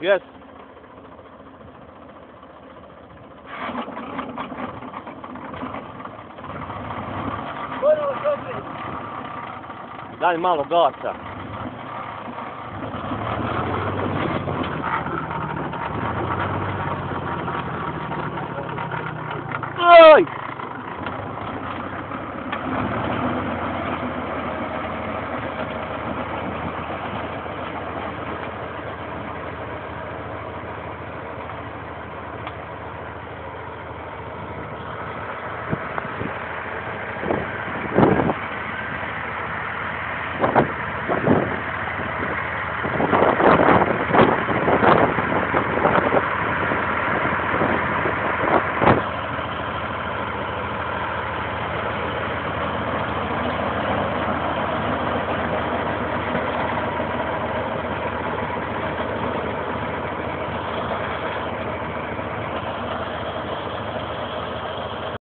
Yes. Daj malo gasa. Oj!